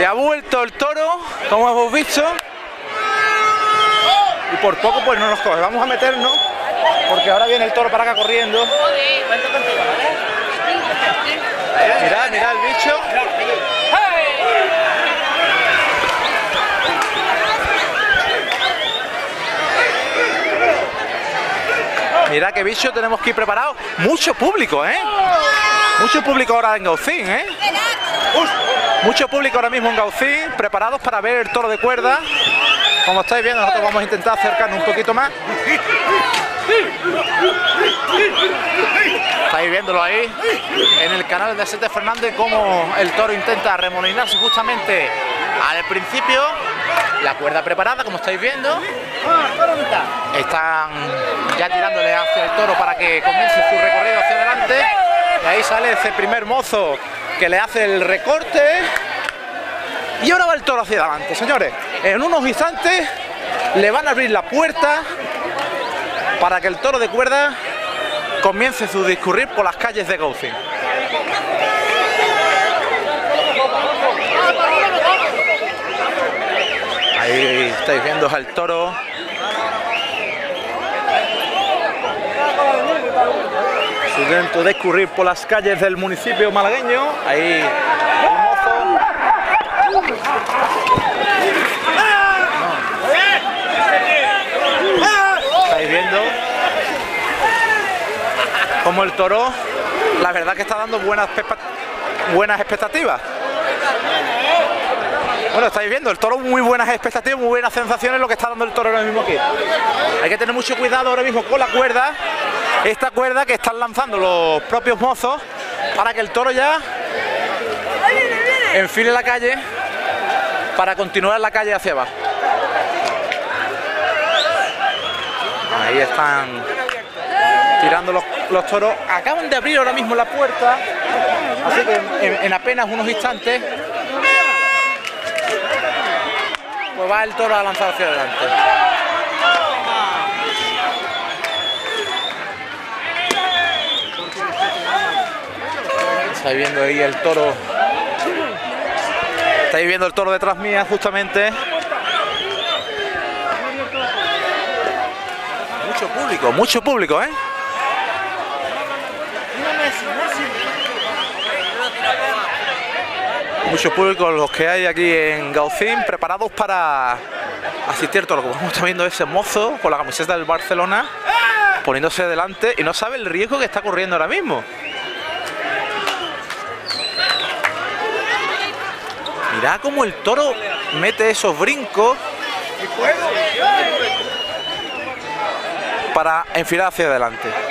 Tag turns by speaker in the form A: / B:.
A: Se ha vuelto el toro, como hemos visto. Y por poco pues no nos coge. Vamos a meternos, porque ahora viene el toro para acá corriendo. Mirad, mirad el bicho. Mira qué bicho tenemos que ir preparados. Mucho público, ¿eh? Mucho público ahora en Gaucín, ¿eh? Mucho público ahora mismo en Gaucín, preparados para ver el toro de cuerda. Como estáis viendo, nosotros vamos a intentar acercarnos un poquito más. Estáis viéndolo ahí en el canal de Sete Fernández cómo el toro intenta remolinarse justamente al principio. La cuerda preparada, como estáis viendo. Están ya tirándole hacia el toro para que comience su recorrido hacia adelante. Y ahí sale ese primer mozo que le hace el recorte. Y ahora va el toro hacia adelante, señores. En unos instantes le van a abrir la puerta para que el toro de cuerda comience su discurrir por las calles de Gaucín. Ahí estáis viendo al toro. Intento de escurrir por las calles del municipio malagueño. Ahí. Estáis viendo como el toro, la verdad que está dando buenas, buenas expectativas. Bueno, estáis viendo, el toro muy buenas expectativas, muy buenas sensaciones lo que está dando el toro ahora mismo aquí. Hay que tener mucho cuidado ahora mismo con la cuerda, esta cuerda que están lanzando los propios mozos para que el toro ya enfile la calle para continuar la calle hacia abajo. Ahí están tirando los, toros. Acaban de abrir ahora mismo la puerta, así que en apenas unos instantes pues va el toro a lanzar hacia adelante. Estáis viendo ahí el toro. Estáis viendo el toro detrás mía justamente. Mucho público, mucho público, ¿eh? Mucho público los que hay aquí en Gaucín preparados para asistir todo lo que estamos viendo ese mozo con la camiseta del Barcelona poniéndose delante y no sabe el riesgo que está corriendo ahora mismo. Mirad cómo el toro mete esos brincos para enfilar hacia adelante.